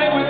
say